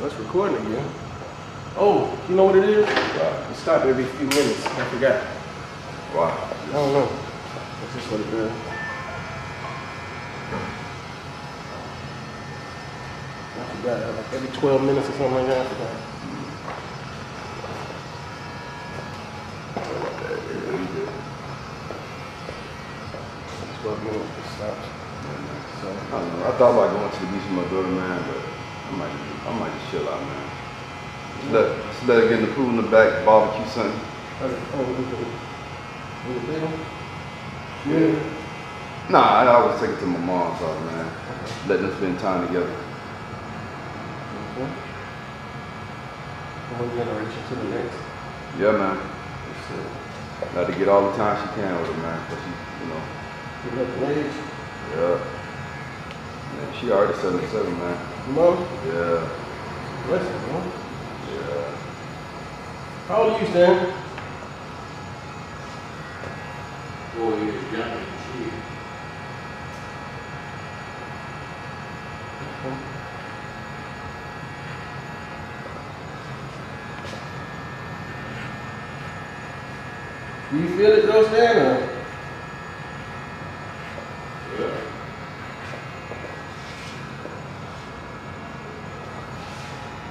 That's recording again. Oh, you know what it is? It stop every few minutes. I forgot. Wow. I don't know. That's just what it does. I forgot. Like every 12 minutes or something like that. I forgot. Minutes it stops. So I don't know. I thought about going to the beach with my daughter, man, but I might, I might just chill out, man. Just let, just let her get in the pool in the back, barbecue something. We could- we could do it? Yeah. Nah, I always take it to my mom's house, man. Let them spend time together. Okay. One generation to the next. Yeah, man. Uh, Let her get all the time she can with her, man. Cause she, you know, Getting up in age. yeah. Man, she already 77, man. Mom, Yeah, you, man. yeah. How old are you, Stan? Four years younger than she is. Do you feel it though, Stan? Or?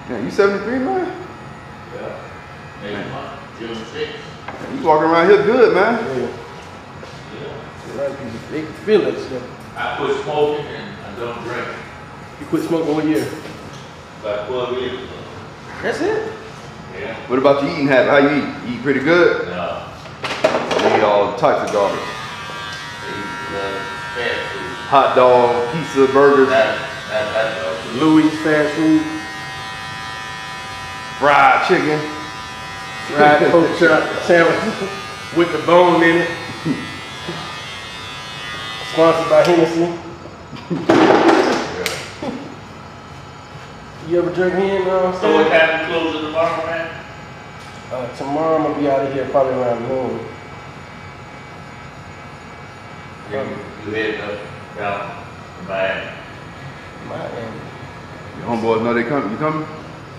Yeah, you 73, man? Yeah. Next month, June sixth. You walking around here good, man. Yeah. Yeah. A lot of people, they can feel it. So. I quit smoking and I don't drink. You quit smoking one year. About twelve years ago. That's it? Yeah. What about your eating habit? How you eat? You eat pretty good? No. You eat all types of garbage. They used to love fast food. Hot dog, pizza, burgers, That, that, that, Louis fast food, fried chicken. fried pork chop sandwich with the bone in it. Sponsored by Hennessy. You ever drink hen? Uh, So what Stan? time you closing tomorrow, man? Uh, tomorrow I'm gonna be out of here probably around noon. You, you heading up down to Miami. Miami. Your homeboys know they come. You coming?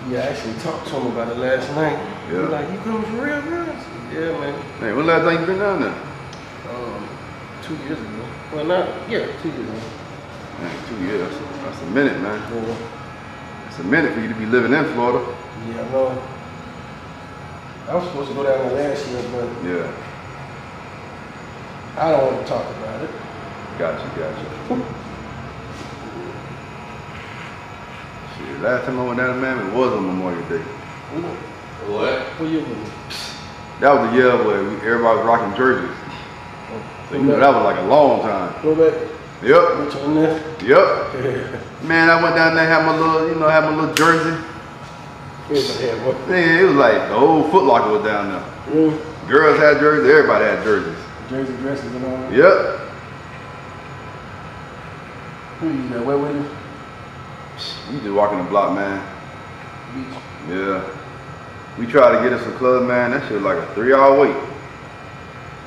Yeah, I actually talked to him about it last night. He was like, you coming for real, bro? Yeah, man. Hey, when last time you been down there? Um, two years ago. Well, not, yeah, two years ago. Man, two years. That's a, that's a minute, man. Yeah, It's a minute for you to be living in Florida. yeah, I know. I was supposed to go down there last year, but Yeah. I don't want to talk about it. Gotcha, gotcha. Last time I went down to Miami was on Memorial Day. What? What year was it? That was the year where we, everybody was rocking jerseys. So you know that was like a long time. Go back. Yep, Which one there? yep. Man, I went down there, had my little, you know, had my little jersey. Yeah, my head, it was like the old Foot Locker was down there. Really? Girls had jerseys, everybody had jerseys. Jersey dresses and all that? Yep. Who you got? Where with you? You just walking the block, man. Beach. Yeah. We tried to get us a club, man. That shit was like a three hour wait.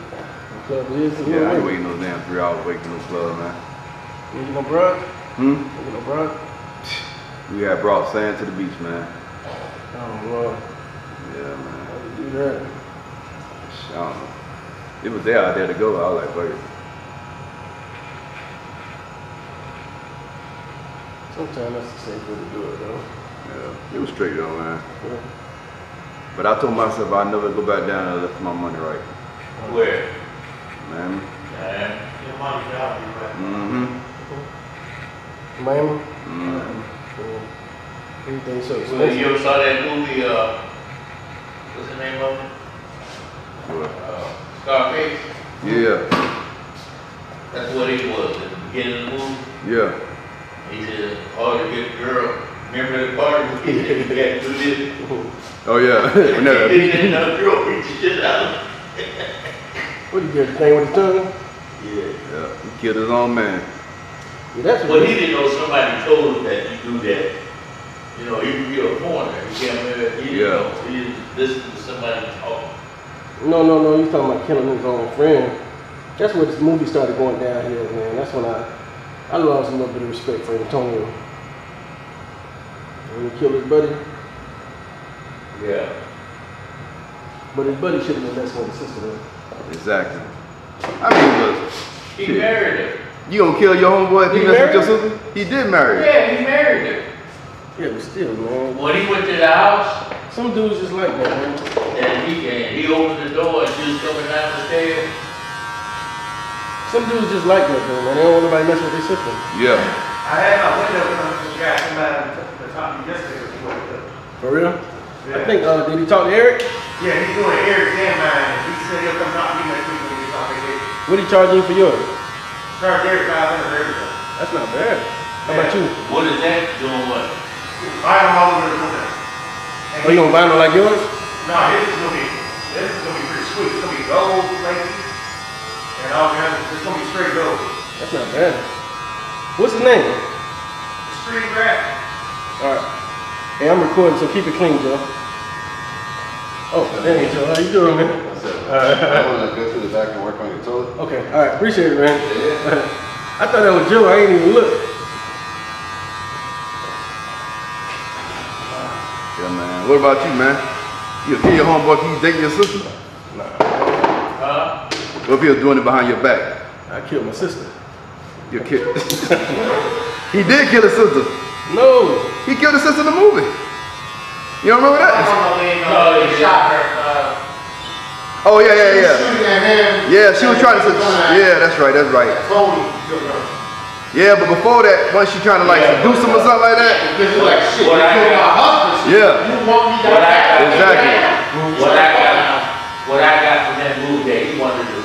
The club is. Yeah, I ain't waiting no damn three hours wait for no club, man. You get no broad? Hmm? You no broad? We had brought sand to the beach, man. Oh, Lord. Yeah, man. How to do that? I don't know. It was there out there to go. I was like, wait. Sometimes that's the safe way to do it, though. Yeah. It was straight though, man. Yeah. But I told myself I'd never go back down there unless my money right. Where? Man. Yeah. Your money's out, you right? Mm-hmm. Miami? Mm-hmm. Cool. Everything so Well, you ever saw that movie, uh, what's the name of it? What? Uh, Scarface? Yeah. That's what he was at the beginning of the movie. Yeah. He said, oh, to get a girl, remember the party? He said, you got to do this. Oh yeah. Whenever. He did another girl beat the shit out of him. What you get? Thing with his tongue? Yeah. Yeah. He killed his own man. Yeah, that's Well, he didn't know somebody told him that you do that. You know, even if you're a foreigner, you can't marry, he didn't Yeah. know. He didn't listen to somebody talk. No, no, no. You're talking about killing his own friend? That's where this movie started going downhill, man. That's when I, I lost a little bit of respect for Antonio. And he killed his buddy. Yeah. But his buddy should have been messing with his sister though. Exactly. I mean, look, He Shit. married her. you gonna kill your homeboy if He he messed with your sister? He did marry her. Yeah, he married her. Yeah, but still, man. When he went to the house, Some dudes just like that, man. and he, and he opened the door and she was coming down the stairs. Some dudes just like that though, man. They don't want nobody messing with their sister. Yeah. I had my window come from the guy come out and talk to me yesterday. when he up. For real? Yeah. I think, uh, did he talk to Eric? Yeah, he's doing Eric's and mine. He said he'll come talk to me next week when we talk to Eric. What he charging you for yours? Charge Eric five hundred everything. That's not bad. How about you? What is that doing what? Buy them all over the window. And Oh, you gonna buy one like yours? No, this is gonna be, this is gonna be pretty sweet. It's gonna be gold, plated, and all kinds of, it's gonna be straight gold. That's not bad. What's his name? Street. Alright. Hey, I'm recording, so keep it clean, Joe. Oh, dang, Joe. How you doing, man? I wanna go to the back and work on your toilet. Okay, alright. Appreciate it, man. I thought that was Joe. I ain't even look. Yeah, man. What about you, man? You kill your homeboy if you date your sister? Nah. Huh? What if he was doing it behind your back? I killed my sister. You killed. he did kill his sister. No. He killed his sister in the movie. You don't remember I that? don't know when, No, they shot her, uh, Oh yeah, yeah, yeah. shooting at him. Yeah, she was trying to. Yeah, that's right, that's right. Tony killed her. Yeah, but before that, wasn't she trying to like Yeah. seduce him or something like that? Because you're like, shit, you What I killed my husband. Yeah. You want me to What I got- Exactly. What I got, what I got from that movie that he wanted to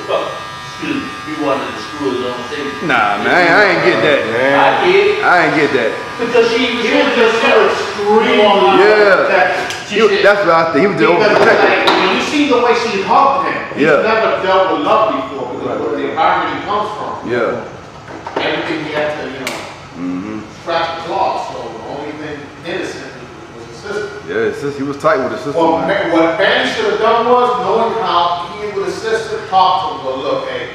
fuck, excuse me, he wanted to screw his own safety. Nah, man, I ain't, I ain't get that. I did, I ain't get that. because she was He was just so extreme. Yeah. She You- that's what I think. He was just Because overprotective. like, when you see the way she hugged him, he's Yeah. never dealt with love before because of where the environment he comes from. Yeah. Everything he had to, you know, Mm-hmm. scratch the claw. So the only thing innocent was his sister. Yeah, his sister, he was tight with his sister. Well, man. What Manny should have done was, knowing how he with his sister talked to him, go, look, hey,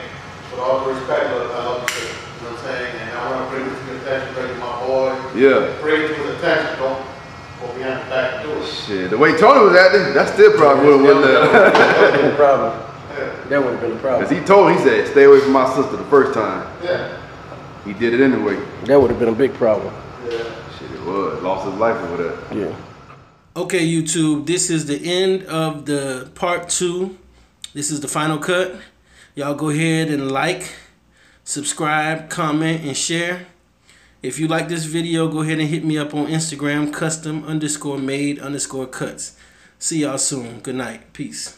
with all due respect, look, I love you, sister. You know what I'm saying? And I want to bring it to your attention, bring it to my boy. Yeah. Bring it to his attention, don't go behind his back and do it. Shit, the way Tony was acting, that still probably would have That would have been a problem. Yeah. That would have been a problem. Cause he told him, he said, stay away from my sister the first time. Yeah. He did it anyway. That would have been a big problem. Yeah. Shit, it was. Lost his life over that. Yeah. Okay, YouTube, this is the end of the part two. This is the final cut. Y'all go ahead and like, subscribe, comment, and share. If you like this video, go ahead and hit me up on Instagram, custom underscore made underscore cuts. See y'all soon. Good night. Peace.